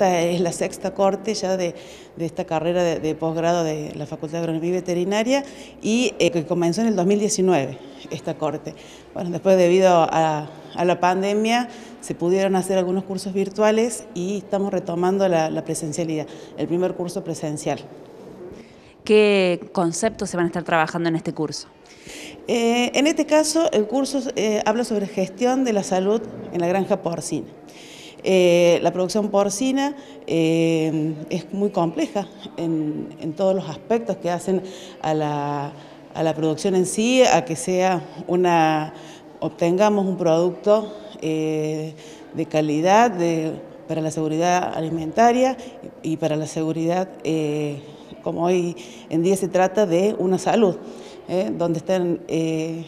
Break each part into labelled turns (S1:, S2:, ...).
S1: esta es la sexta corte ya de, esta carrera de, posgrado de la Facultad de Agronomía y Veterinaria y eh, que comenzó en el 2019 esta corte. Bueno, después debido a, la pandemia se pudieron hacer algunos cursos virtuales y estamos retomando la, presencialidad, el primer curso presencial.
S2: ¿Qué conceptos se van a estar trabajando en este curso?
S1: Eh, en este caso, el curso eh, habla sobre gestión de la salud en la granja porcina. Eh, la producción porcina es muy compleja en, todos los aspectos que hacen a la, producción en sí, a que sea una, obtengamos un producto de calidad para la seguridad alimentaria y para la seguridad, como hoy en día se trata, de una salud. ¿eh? donde están, eh,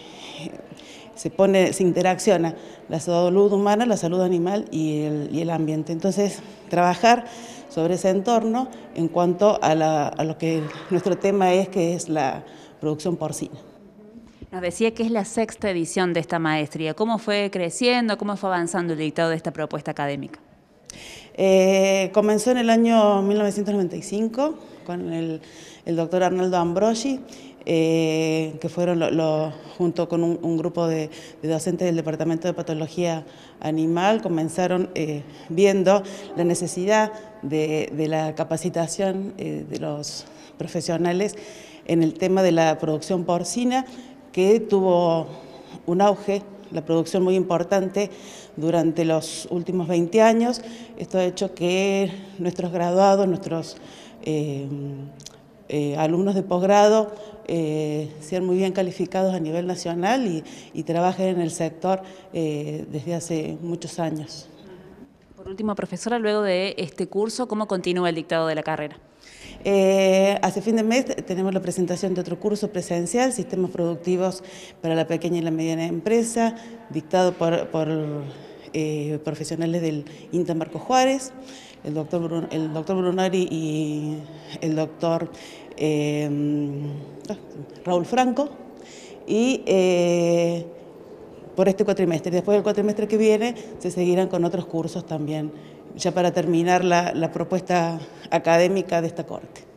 S1: se, pone, se interacciona la salud humana, la salud animal y el, ambiente. Entonces, trabajar sobre ese entorno en cuanto a, lo que nuestro tema es, que es la producción porcina.
S2: Nos decía que es la sexta edición de esta maestría. ¿Cómo fue creciendo, cómo fue avanzando el dictado de esta propuesta académica?
S1: Eh, comenzó en el año 1995 con el, doctor Arnaldo Ambrosi eh, que fueron junto con un, grupo de, docentes del Departamento de Patología Animal, comenzaron eh, viendo la necesidad de, la capacitación eh, de los profesionales en el tema de la producción porcina, que tuvo un auge, la producción muy importante durante los últimos 20 años. Esto ha hecho que nuestros graduados, nuestros eh, alumnos de posgrado eh, sean muy bien calificados a nivel nacional y, trabajen en el sector eh, desde hace muchos años.
S2: Por último, profesora, luego de este curso, ¿cómo continúa el dictado de la carrera?
S1: hace fin de mes tenemos la presentación de otro curso presencial, Sistemas Productivos para la Pequeña y la Mediana Empresa, dictado por, profesionales del INTA Marco Juárez el doctor, el doctor Brunari y el doctor em, Raúl Franco, y eh, por este cuatrimestre. Después del cuatrimestre que viene se seguirán con otros cursos también, ya para terminar la propuesta académica de esta corte.